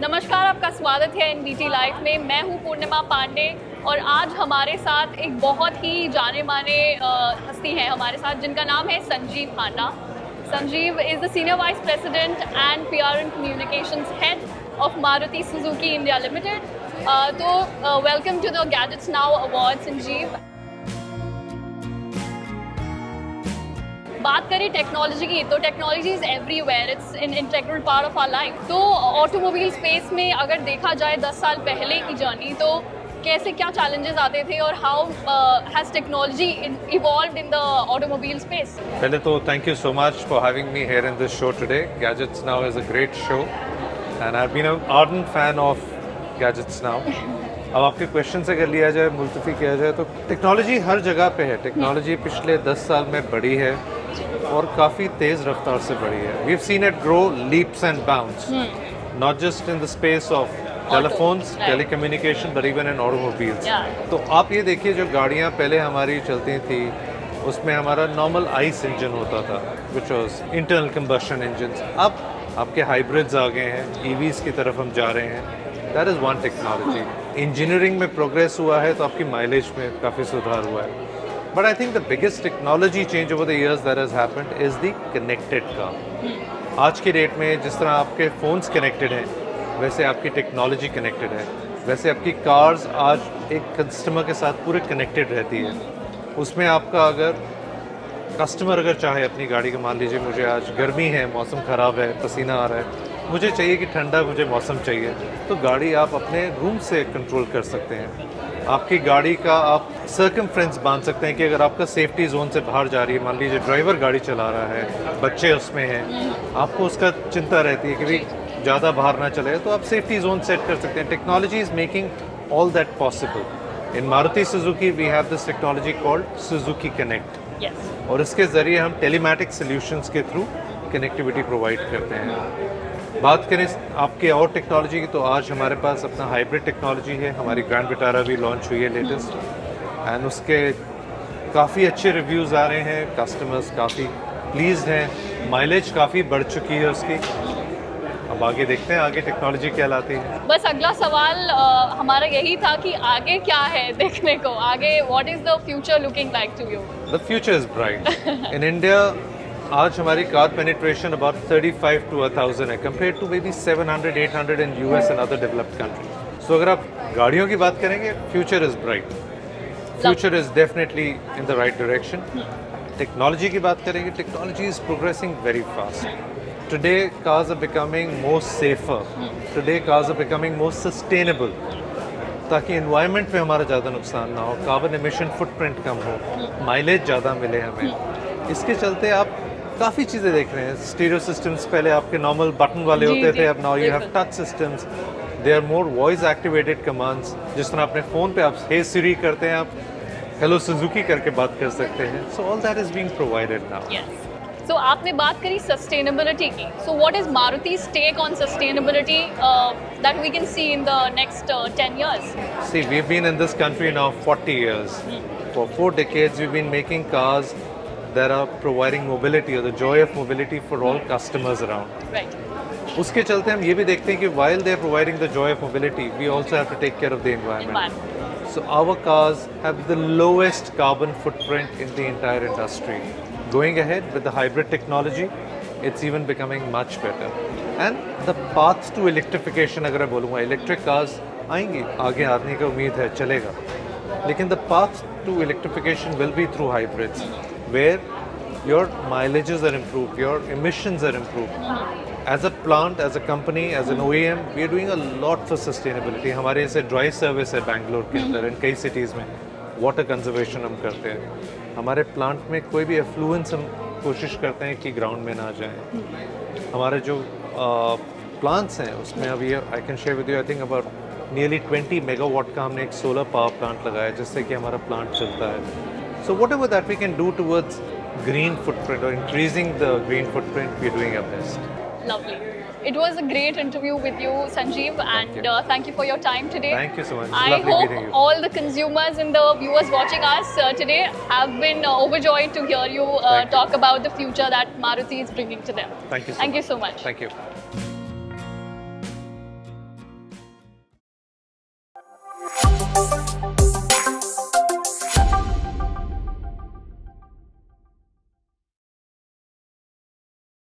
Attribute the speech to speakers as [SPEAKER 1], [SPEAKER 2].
[SPEAKER 1] नमस्कार, आपका स्वागत है एन डी लाइफ में। मैं हूँ पूर्णिमा पांडे और आज हमारे साथ एक बहुत ही जाने माने हस्ती हैं हमारे साथ, जिनका नाम है Sanjeev Handa Sanjeev is the senior vice president and P R and communications head of Maruti Suzuki India limited तो welcome to the Gadgets Now award Sanjeev. बात करें टेक्नोलॉजी की तो technology is everywhere it's in integral part of our life तो automobile space में अगर देखा जाए दस साल पहले की जर्नी तो कैसे क्या चैलेंजेस आते थे और how has technology evolve in the automobile space
[SPEAKER 2] पहले तो thank you so much for having me here in this show today Gadgets Now is a great show and I been ardent fan of Gadgets Now अब आपके question से अगर लिया जाए मुलतफी किया जाए तो टेक्नोलॉजी हर जगह पे है। टेक्नोलॉजी पिछले 10 साल में बढ़ी है। और काफ़ी तेज़ रफ्तार से बढ़ी है। We seen it grow leaps and bounds not just in the space of telephones telecommunication but even in automobiles तो आप ये देखिए जो गाड़ियाँ पहले हमारी चलती थी उसमें हमारा नॉर्मल आइस इंजन होता था which was internal combustion engine अब आपके हाइब्रिड्स आ गए हैं ई की तरफ़ हम जा रहे हैं। That is one technology engineering में प्रोग्रेस हुआ है तो आपकी माइलेज में काफ़ी सुधार हुआ है। But I think the biggest technology change over the years that has happened is the connected car आज की डेट में जिस तरह आपके फ़ोन्स कनेक्टेड हैं, वैसे आपकी टेक्नोलॉजी कनेक्टेड है। वैसे आपकी कार्स आज एक कस्टमर के साथ पूरे कनेक्टेड रहती है। उसमें आपका अगर कस्टमर अगर चाहे अपनी गाड़ी को, मान लीजिए मुझे आज गर्मी है, मौसम ख़राब है, पसीना आ रहा है मुझे चाहिए कि ठंडा मुझे मौसम चाहिए। तो गाड़ी आप अपने रूम से कंट्रोल कर सकते हैं। आपकी गाड़ी का आप सर्कमफ्रेंस बाँध सकते हैं कि अगर आपका सेफ्टी जोन से बाहर जा रही है मान लीजिए ड्राइवर गाड़ी चला रहा है बच्चे उसमें हैं आपको उसका चिंता रहती है कि भाई ज़्यादा बाहर ना चले तो आप सेफ्टी जोन सेट कर सकते हैं। Technology is making all that possible in Maruti Suzuki we have this technology called Suzuki connect और इसके ज़रिए हम टेलीमेटिक सोल्यूशंस के थ्रू कनेक्टिविटी प्रोवाइड करते हैं। बात करें आपके और टेक्नोलॉजी की तो आज हमारे पास अपना हाइब्रिड टेक्नोलॉजी है। हमारी ग्रैंड विटारा भी लॉन्च हुई है लेटेस्ट एंड उसके काफ़ी अच्छे रिव्यूज़ आ रहे हैं कस्टमर्स काफ़ी प्लीज़ हैं। माइलेज काफ़ी बढ़ चुकी है उसकी। अब आगे देखते हैं आगे टेक्नोलॉजी क्या लाती है।
[SPEAKER 1] बस अगला सवाल आ, हमारा यही था कि आगे क्या है देखने को। आगे what is the future looking like to you
[SPEAKER 2] the future is bright in India आज हमारी कार पेनिट्रेशन अबाउट 35 टू 1000 है compare to maybe 700 800 in US and other developed countries so अगर आप गाड़ियों की बात करेंगे future is bright future is definitely in the right direction technology की बात करेंगे technology is progressing very fast today cars are becoming more safer today cars are becoming more sustainable ताकि इन्वायरमेंट पे हमारा ज़्यादा नुकसान ना हो कार्बन एमिशन फुटप्रिंट कम हो माइलेज ज़्यादा मिले हमें। इसके चलते आप काफ़ी चीज़ें देख रहे हैं। स्टीरियो सिस्टम्स पहले आपके नॉर्मल बटन वाले होते थे अब now you have touch systems they are more voice activated commands जिस तरह अपने फ़ोन पे आप हे सीरी करते हैं आप हेलो सुजुकी करके बात कर सकते हैं। So all that is being provided now
[SPEAKER 1] so आपने बात करी सस्टेनेबिलिटी की। So what is Maruti take on sustainability that we can see in the next 10 years?
[SPEAKER 2] See we've been in this country now 40 years. Mm. for four decades we've been making cars that are providing mobility or the joy of mobility for all customers around.
[SPEAKER 1] Right.
[SPEAKER 2] उसके चलते हम ये भी देखते हैं कि while they are providing the joy of mobility, we also have to take care of the environment. environment. So our cars have the lowest carbon footprint in the entire industry. Going ahead with the hybrid technology, it's even becoming much better. And the path to electrification अगर मैं बोलूँगा electric cars आएंगी आगे आने की उम्मीद है चलेगा लेकिन the path to electrification will be through hybrids. where your mileages are improved, your emissions are improved. As a plant, as a company, as an OEM, we are doing a lot for sustainability. हमारे ऐसे dry service है बैंगलोर के अंदर and कई cities में water conservation हम करते हैं हमारे प्लांट में कोई भी एफ्लुएंस हम कोशिश करते हैं कि ग्राउंड में ना जाए हमारे जो प्लांट्स हैं उसमें अभी I can share with you I think about nearly 20 megawatt का हमने एक सोलर पावर प्लांट लगाया जिससे कि हमारा प्लांट चलता है So whatever that we can do towards green footprint or increasing the green footprint, we're doing our best.
[SPEAKER 1] Lovely. It was a great interview with you, Sanjeev, and thank you, uh, thank you for your time today.
[SPEAKER 2] Thank you so much.
[SPEAKER 1] I hope all the consumers and the viewers watching us uh, today have been uh, overjoyed to hear you uh, talk you. about the future that Maruti is bringing to them.
[SPEAKER 2] Thank you so
[SPEAKER 1] Thank
[SPEAKER 2] much.
[SPEAKER 1] you so much.
[SPEAKER 2] Thank you.